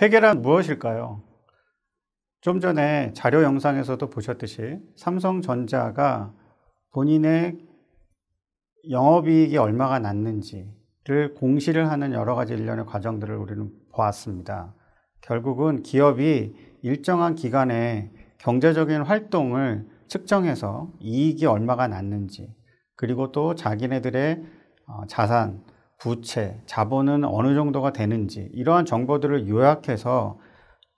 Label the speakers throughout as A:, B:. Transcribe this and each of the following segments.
A: 회계란 무엇일까요? 좀 전에 자료 영상에서도 보셨듯이 삼성전자가 본인의 영업이익이 얼마가 났는지를 공시를 하는 여러 가지 일련의 과정들을 우리는 보았습니다. 결국은 기업이 일정한 기간에 경제적인 활동을 측정해서 이익이 얼마가 났는지 그리고 또 자기네들의 어, 자산, 부채, 자본은 어느 정도가 되는지 이러한 정보들을 요약해서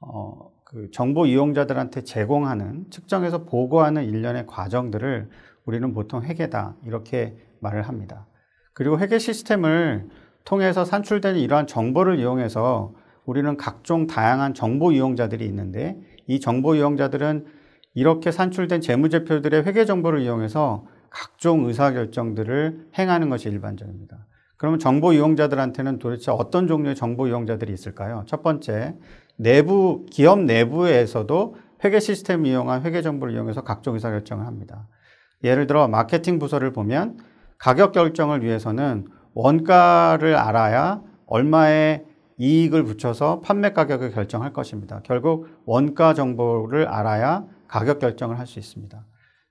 A: 어, 그 정보 이용자들한테 제공하는 측정해서 보고하는 일련의 과정들을 우리는 보통 회계다 이렇게 말을 합니다. 그리고 회계 시스템을 통해서 산출되는 이러한 정보를 이용해서 우리는 각종 다양한 정보 이용자들이 있는데 이 정보 이용자들은 이렇게 산출된 재무제표들의 회계 정보를 이용해서 각종 의사결정들을 행하는 것이 일반적입니다. 그러면 정보 이용자들한테는 도대체 어떤 종류의 정보 이용자들이 있을까요? 첫 번째, 내부, 기업 내부에서도 회계 시스템 이용한 회계 정보를 이용해서 각종 의사결정을 합니다. 예를 들어 마케팅 부서를 보면 가격 결정을 위해서는 원가를 알아야 얼마의 이익을 붙여서 판매 가격을 결정할 것입니다. 결국 원가 정보를 알아야 가격 결정을 할 수 있습니다.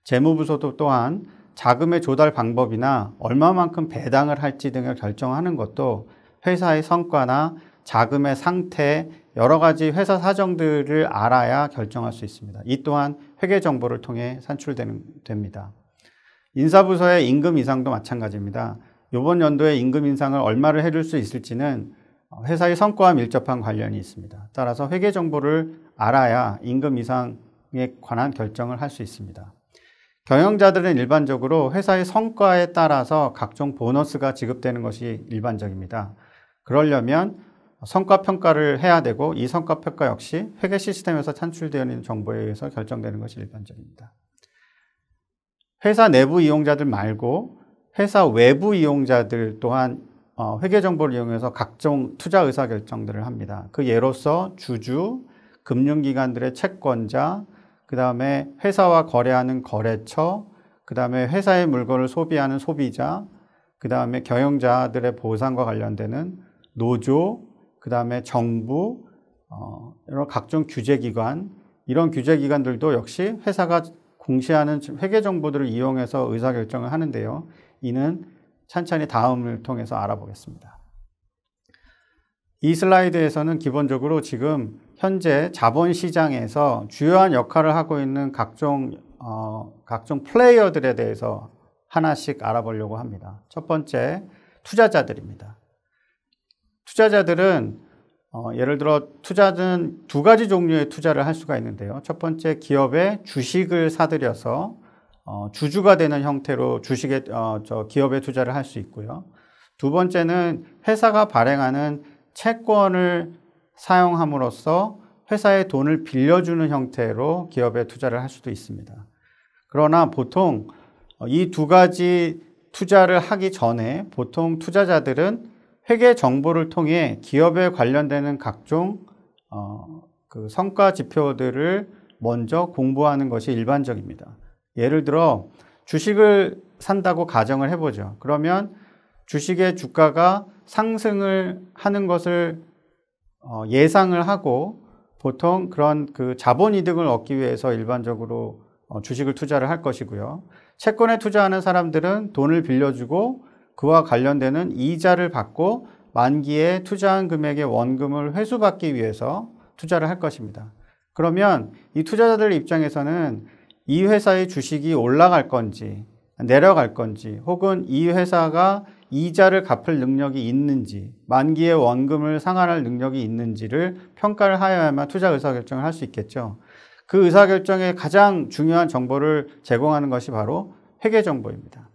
A: 재무부서도 또한 자금의 조달 방법이나 얼마만큼 배당을 할지 등을 결정하는 것도 회사의 성과나 자금의 상태, 여러 가지 회사 사정들을 알아야 결정할 수 있습니다. 이 또한 회계 정보를 통해 산출됩니다. 인사부서의 임금 인상도 마찬가지입니다. 이번 연도에 임금 인상을 얼마를 해줄 수 있을지는 회사의 성과와 밀접한 관련이 있습니다. 따라서 회계 정보를 알아야 임금 인상에 관한 결정을 할 수 있습니다. 경영자들은 일반적으로 회사의 성과에 따라서 각종 보너스가 지급되는 것이 일반적입니다. 그러려면 성과 평가를 해야 되고 이 성과 평가 역시 회계 시스템에서 산출되어 있는 정보에 의해서 결정되는 것이 일반적입니다. 회사 내부 이용자들 말고 회사 외부 이용자들 또한 어, 회계 정보를 이용해서 각종 투자 의사 결정들을 합니다. 그 예로서 주주, 금융기관들의 채권자, 그 다음에 회사와 거래하는 거래처, 그 다음에 회사의 물건을 소비하는 소비자, 그 다음에 경영자들의 보상과 관련되는 노조, 그 다음에 정부, 어, 각종 규제기관, 이런 규제기관들도 역시 회사가 공시하는 회계 정보들을 이용해서 의사결정을 하는데요. 이는 찬찬히 다음을 통해서 알아보겠습니다. 이 슬라이드에서는 기본적으로 지금 현재 자본시장에서 주요한 역할을 하고 있는 각종, 어, 각종 플레이어들에 대해서 하나씩 알아보려고 합니다. 첫 번째, 투자자들입니다. 투자자들은 어, 예를 들어 투자는 두 가지 종류의 투자를 할 수가 있는데요. 첫 번째 기업의 주식을 사들여서 어, 주주가 되는 형태로 주식에 어, 저 기업에 투자를 할 수 있고요. 두 번째는 회사가 발행하는 채권을 사용함으로써 회사에 돈을 빌려주는 형태로 기업에 투자를 할 수도 있습니다. 그러나 보통 이 두 가지 투자를 하기 전에 보통 투자자들은 회계 정보를 통해 기업에 관련되는 각종 어, 그 성과 지표들을 먼저 공부하는 것이 일반적입니다. 예를 들어 주식을 산다고 가정을 해보죠. 그러면 주식의 주가가 상승을 하는 것을 어, 예상을 하고 보통 그런 그 자본 이득을 얻기 위해서 일반적으로 어, 주식을 투자를 할 것이고요. 채권에 투자하는 사람들은 돈을 빌려주고 그와 관련되는 이자를 받고 만기에 투자한 금액의 원금을 회수받기 위해서 투자를 할 것입니다. 그러면 이 투자자들 입장에서는 이 회사의 주식이 올라갈 건지 내려갈 건지 혹은 이 회사가 이자를 갚을 능력이 있는지 만기의 원금을 상환할 능력이 있는지를 평가를 하여야만 투자 의사결정을 할 수 있겠죠. 그 의사결정에 가장 중요한 정보를 제공하는 것이 바로 회계 정보입니다.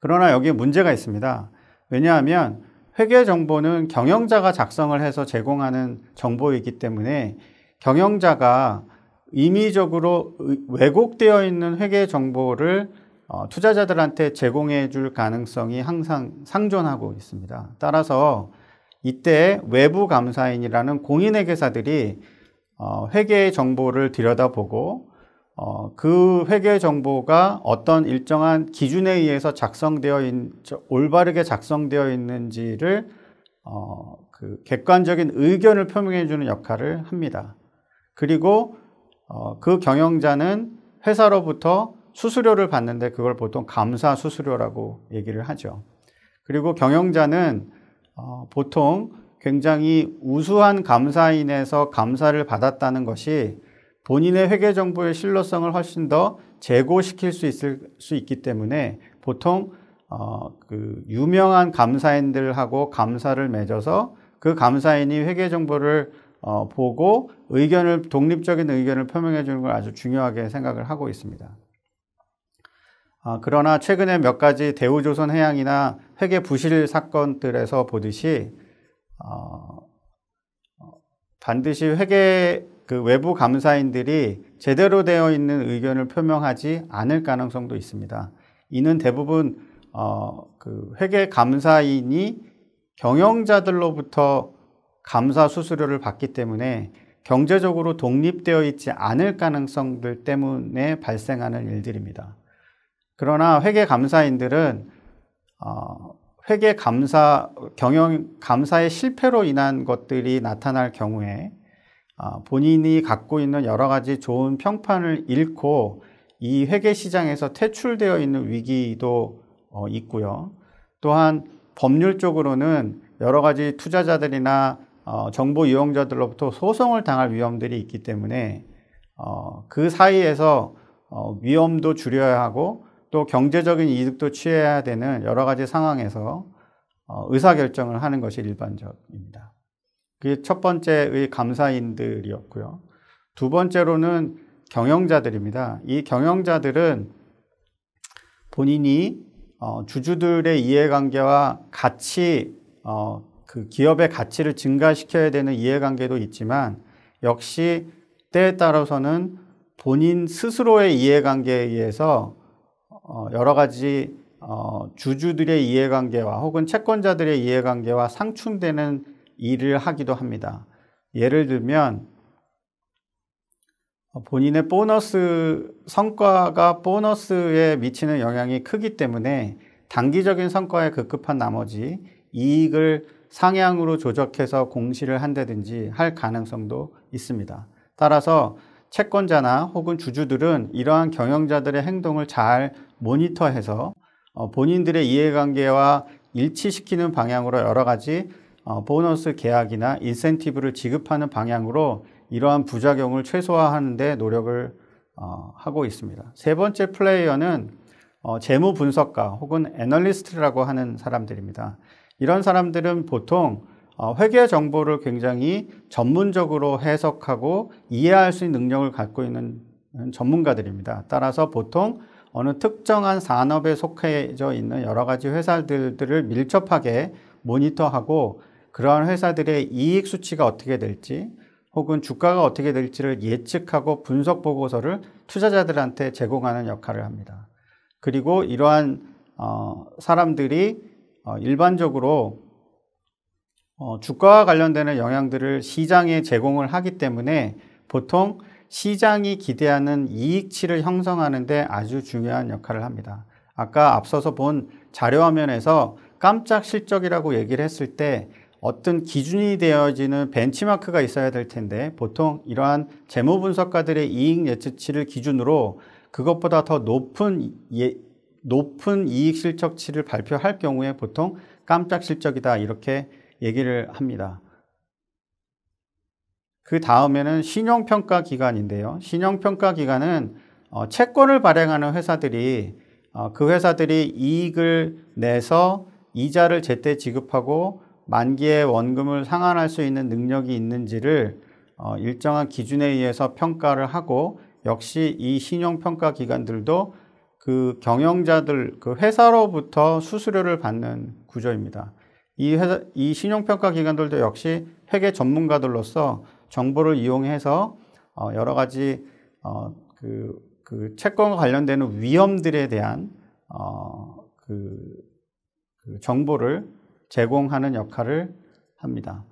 A: 그러나 여기에 문제가 있습니다. 왜냐하면 회계 정보는 경영자가 작성을 해서 제공하는 정보이기 때문에 경영자가 임의적으로 왜곡되어 있는 회계 정보를 어, 투자자들한테 제공해 줄 가능성이 항상 상존하고 있습니다. 따라서 이때 외부 감사인이라는 공인회계사들이 어, 회계 정보를 들여다보고 어, 그 회계 정보가 어떤 일정한 기준에 의해서 작성되어 있, 올바르게 작성되어 있는지를 어, 그그 객관적인 의견을 표명해 주는 역할을 합니다. 그리고 어, 그 경영자는 회사로부터 수수료를 받는데 그걸 보통 감사 수수료라고 얘기를 하죠. 그리고 경영자는 어, 보통 굉장히 우수한 감사인에서 감사를 받았다는 것이 본인의 회계 정보의 신뢰성을 훨씬 더 제고시킬 수 있을 수 있기 때문에 보통 어, 그 유명한 감사인들하고 감사를 맺어서 그 감사인이 회계 정보를 어, 보고 의견을 독립적인 의견을 표명해 주는 걸 아주 중요하게 생각을 하고 있습니다. 어, 그러나 최근에 몇 가지 대우조선 해양이나 회계 부실 사건들에서 보듯이 어, 어, 반드시 회계 그 외부 감사인들이 제대로 되어 있는 의견을 표명하지 않을 가능성도 있습니다. 이는 대부분 어, 그 회계 감사인이 경영자들로부터 감사 수수료를 받기 때문에 경제적으로 독립되어 있지 않을 가능성들 때문에 발생하는 일들입니다. 그러나 회계 감사인들은 어, 회계 감사 경영 감사의 실패로 인한 것들이 나타날 경우에 어, 본인이 갖고 있는 여러 가지 좋은 평판을 잃고 이 회계 시장에서 퇴출되어 있는 위기도 어, 있고요. 또한 법률적으로는 여러 가지 투자자들이나 어, 정보 이용자들로부터 소송을 당할 위험들이 있기 때문에 그 사이에서 위험도 줄여야 하고 또 경제적인 이득도 취해야 되는 여러 가지 상황에서 어, 의사결정을 하는 것이 일반적입니다. 그게 첫 번째의 감사인들이었고요. 두 번째로는 경영자들입니다. 이 경영자들은 본인이 어, 주주들의 이해관계와 같이 어, 그 기업의 가치를 증가시켜야 되는 이해관계도 있지만 역시 때에 따라서는 본인 스스로의 이해관계에 의해서 어, 여러 가지 어, 주주들의 이해관계와 혹은 채권자들의 이해관계와 상충되는 일을 하기도 합니다. 예를 들면 본인의 보너스 성과가 보너스에 미치는 영향이 크기 때문에 단기적인 성과에 급급한 나머지 이익을 상향으로 조정해서 공시를 한다든지 할 가능성도 있습니다. 따라서 채권자나 혹은 주주들은 이러한 경영자들의 행동을 잘 모니터해서 어, 본인들의 이해관계와 일치시키는 방향으로 여러 가지 어, 보너스 계약이나 인센티브를 지급하는 방향으로 이러한 부작용을 최소화하는 데 노력을 어, 하고 있습니다. 세 번째 플레이어는 재무 분석가 혹은 애널리스트라고 하는 사람들입니다. 이런 사람들은 보통 회계 정보를 굉장히 전문적으로 해석하고 이해할 수 있는 능력을 갖고 있는 전문가들입니다. 따라서 보통 어느 특정한 산업에 속해져 있는 여러 가지 회사들을 밀접하게 모니터하고 그러한 회사들의 이익 수치가 어떻게 될지 혹은 주가가 어떻게 될지를 예측하고 분석 보고서를 투자자들한테 제공하는 역할을 합니다. 그리고 이러한 어, 사람들이 어, 일반적으로 어, 주가와 관련되는 영향들을 시장에 제공을 하기 때문에 보통 시장이 기대하는 이익치를 형성하는 데 아주 중요한 역할을 합니다. 아까 앞서서 본 자료화면에서 깜짝 실적이라고 얘기를 했을 때 어떤 기준이 되어지는 벤치마크가 있어야 될 텐데 보통 이러한 재무 분석가들의 이익 예측치를 기준으로 그것보다 더 높은 예, 높은 이익 실적치를 발표할 경우에 보통 깜짝 실적이다 이렇게 얘기를 합니다. 그 다음에는 신용평가 기관인데요. 신용평가 기관은 어, 채권을 발행하는 회사들이 어, 그 회사들이 이익을 내서 이자를 제때 지급하고 만기에 원금을 상환할 수 있는 능력이 있는지를 어, 일정한 기준에 의해서 평가를 하고 역시 이 신용평가 기관들도 그 경영자들, 그 회사로부터 수수료를 받는 구조입니다. 이 회사, 이 신용평가 기관들도 역시 회계 전문가들로서 정보를 이용해서 어, 여러 가지 어, 그, 그 채권과 관련되는 위험들에 대한 어, 그, 그 정보를 제공하는 역할을 합니다.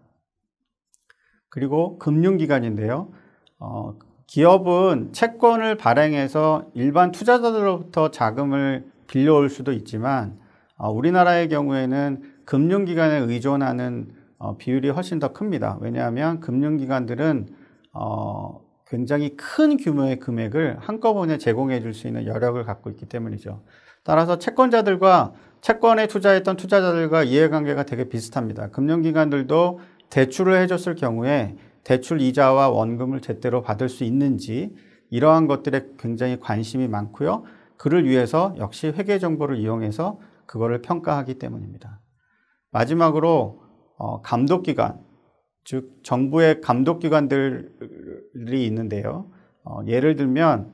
A: 그리고 금융기관인데요. 어, 기업은 채권을 발행해서 일반 투자자들로부터 자금을 빌려올 수도 있지만 어, 우리나라의 경우에는 금융기관에 의존하는 어, 비율이 훨씬 더 큽니다. 왜냐하면 금융기관들은 어, 굉장히 큰 규모의 금액을 한꺼번에 제공해 줄 수 있는 여력을 갖고 있기 때문이죠. 따라서 채권자들과 채권에 투자했던 투자자들과 이해관계가 되게 비슷합니다. 금융기관들도 대출을 해줬을 경우에 대출 이자와 원금을 제대로 받을 수 있는지 이러한 것들에 굉장히 관심이 많고요. 그를 위해서 역시 회계 정보를 이용해서 그거를 평가하기 때문입니다. 마지막으로 어, 감독기관, 즉 정부의 감독기관들이 있는데요. 어, 예를 들면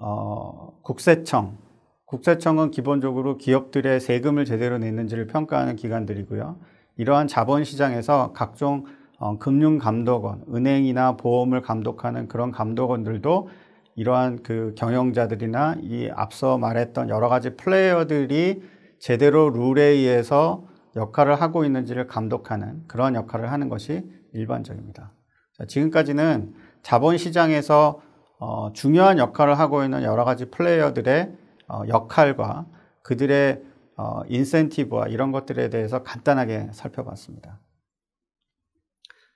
A: 어, 국세청, 국세청은 기본적으로 기업들의 세금을 제대로 냈는지를 평가하는 기관들이고요. 이러한 자본시장에서 각종 어, 금융감독원, 은행이나 보험을 감독하는 그런 감독원들도 이러한 그 경영자들이나 이 앞서 말했던 여러 가지 플레이어들이 제대로 룰에 의해서 역할을 하고 있는지를 감독하는 그런 역할을 하는 것이 일반적입니다. 자, 지금까지는 자본시장에서 어, 중요한 역할을 하고 있는 여러 가지 플레이어들의 어, 역할과 그들의 어, 인센티브와 이런 것들에 대해서 간단하게 살펴봤습니다.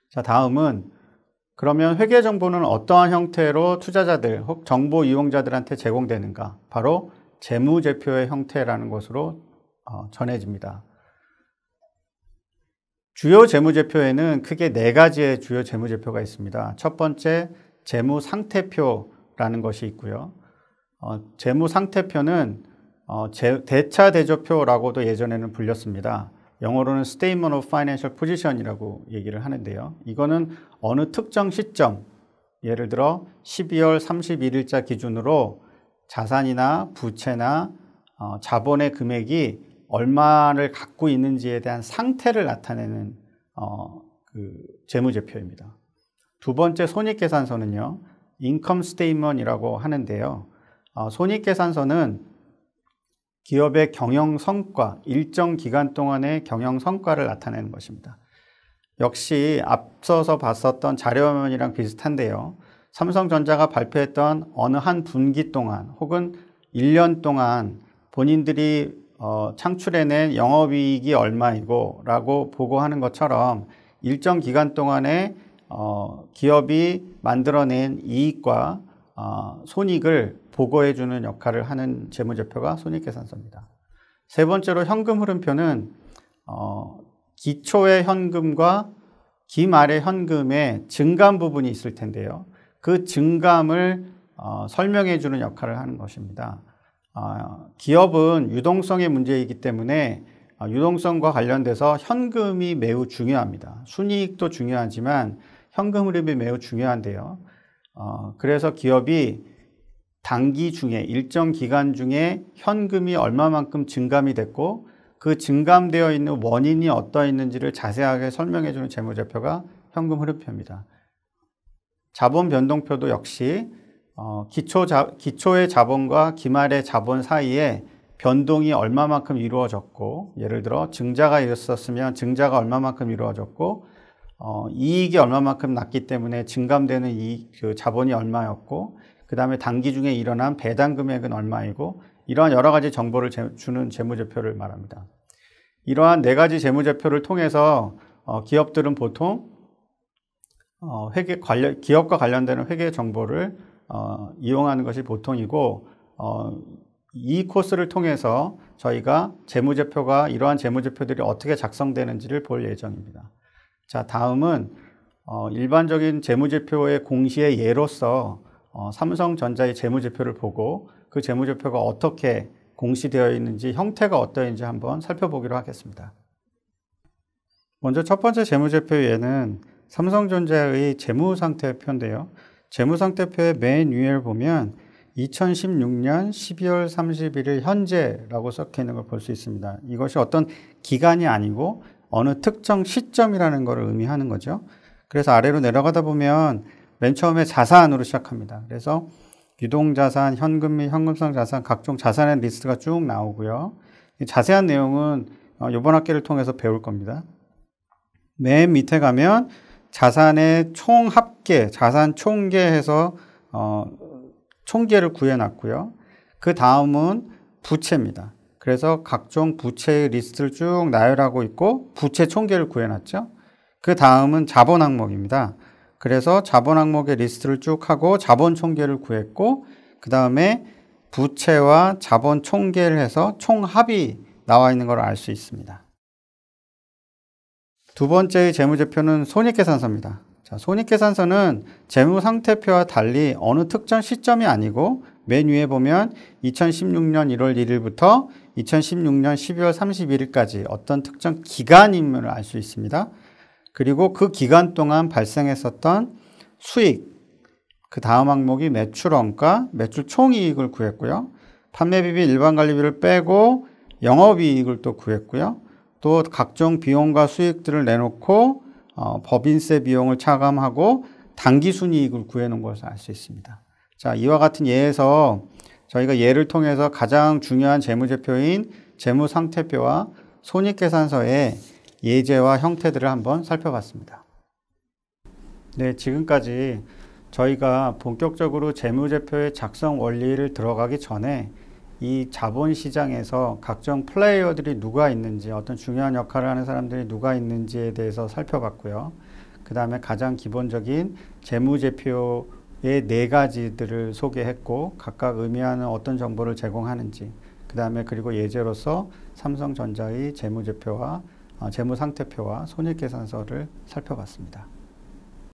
A: 자, 다음은 그러면 회계 정보는 어떠한 형태로 투자자들 혹 정보 이용자들한테 제공되는가? 바로 재무제표의 형태라는 것으로 어, 전해집니다. 주요 재무제표에는 크게 네 가지의 주요 재무제표가 있습니다. 첫 번째 재무 상태표라는 것이 있고요. 어, 재무 상태표는 어, 제, 대차 대조표라고도 예전에는 불렸습니다. 영어로는 Statement of Financial Position이라고 얘기를 하는데요. 이거는 어느 특정 시점, 예를 들어 12월 31일자 기준으로 자산이나 부채나 어, 자본의 금액이 얼마를 갖고 있는지에 대한 상태를 나타내는 어, 그 재무제표입니다. 두 번째 손익계산서는요, Income Statement이라고 하는데요. 어, 손익계산서는 기업의 경영 성과, 일정 기간 동안의 경영 성과를 나타내는 것입니다. 역시 앞서서 봤었던 자료화면이랑 비슷한데요. 삼성전자가 발표했던 어느 한 분기 동안 혹은 1년 동안 본인들이 어, 창출해낸 영업이익이 얼마이고 라고 보고하는 것처럼 일정 기간 동안에 어, 기업이 만들어낸 이익과 어, 손익을 보고해주는 역할을 하는 재무제표가 손익계산서입니다. 세 번째로 현금 흐름표는 어, 기초의 현금과 기말의 현금의 증감 부분이 있을 텐데요. 그 증감을 어, 설명해주는 역할을 하는 것입니다. 아, 기업은 유동성의 문제이기 때문에 아, 유동성과 관련돼서 현금이 매우 중요합니다. 순이익도 중요하지만 현금 흐름이 매우 중요한데요. 어, 그래서 기업이 단기 중에 일정 기간 중에 현금이 얼마만큼 증감이 됐고 그 증감되어 있는 원인이 어떠 있는지를 자세하게 설명해 주는 재무제표가 현금 흐름표입니다. 자본 변동표도 역시 어, 기초 자, 기초의 자본과 기말의 자본 사이에 변동이 얼마만큼 이루어졌고 예를 들어 증자가 있었으면 증자가 얼마만큼 이루어졌고 어, 이익이 얼마만큼 났기 때문에 증감되는 이그 자본이 얼마였고 그 다음에 단기 중에 일어난 배당 금액은 얼마이고 이러한 여러 가지 정보를 제, 주는 재무제표를 말합니다. 이러한 네 가지 재무제표를 통해서 어, 기업들은 보통 어, 회계 관련 기업과 관련되는 회계 정보를 어, 이용하는 것이 보통이고 어, 이 코스를 통해서 저희가 재무제표가 이러한 재무제표들이 어떻게 작성되는지를 볼 예정입니다. 자, 다음은 어, 일반적인 재무제표의 공시의 예로서 어, 삼성전자의 재무제표를 보고 그 재무제표가 어떻게 공시되어 있는지 형태가 어떠한지 한번 살펴보기로 하겠습니다. 먼저 첫 번째 재무제표에는 삼성전자의 재무상태 표인데요. 재무상태표의 맨 위에 보면 2016년 12월 31일 현재라고 섞여 있는 걸 볼 수 있습니다. 이것이 어떤 기간이 아니고 어느 특정 시점이라는 것을 의미하는 거죠. 그래서 아래로 내려가다 보면 맨 처음에 자산으로 시작합니다. 그래서 유동자산, 현금 및 현금성 자산, 각종 자산의 리스트가 쭉 나오고요. 자세한 내용은 어, 이번 학기를 통해서 배울 겁니다. 맨 밑에 가면 자산의 총 합계, 자산 총계해서 어, 총계를 구해놨고요. 그 다음은 부채입니다. 그래서 각종 부채의 리스트를 쭉 나열하고 있고 부채 총계를 구해놨죠. 그 다음은 자본 항목입니다. 그래서 자본 항목의 리스트를 쭉 하고 자본 총계를 구했고 그 다음에 부채와 자본 총계를 해서 총합이 나와 있는 걸 알 수 있습니다. 두 번째의 재무제표는 손익계산서입니다. 자, 손익계산서는 재무상태표와 달리 어느 특정 시점이 아니고 맨 위에 보면 2016년 1월 1일부터 2016년 12월 31일까지 어떤 특정 기간임을 알 수 있습니다. 그리고 그 기간 동안 발생했었던 수익, 그 다음 항목이 매출원가, 매출 총이익을 구했고요. 판매비비 일반관리비를 빼고 영업이익을 또 구했고요. 또 각종 비용과 수익들을 내놓고 어, 법인세 비용을 차감하고 당기순이익을 구해놓은 것을 알 수 있습니다. 자, 이와 같은 예에서 저희가 예를 통해서 가장 중요한 재무제표인 재무상태표와 손익계산서의 예제와 형태들을 한번 살펴봤습니다. 네, 지금까지 저희가 본격적으로 재무제표의 작성 원리를 들어가기 전에 이 자본시장에서 각종 플레이어들이 누가 있는지 어떤 중요한 역할을 하는 사람들이 누가 있는지에 대해서 살펴봤고요. 그 다음에 가장 기본적인 재무제표의 네 가지들을 소개했고 각각 의미하는 어떤 정보를 제공하는지 그 다음에 그리고 예제로서 삼성전자의 재무제표와 어, 재무상태표와 손익계산서를 살펴봤습니다.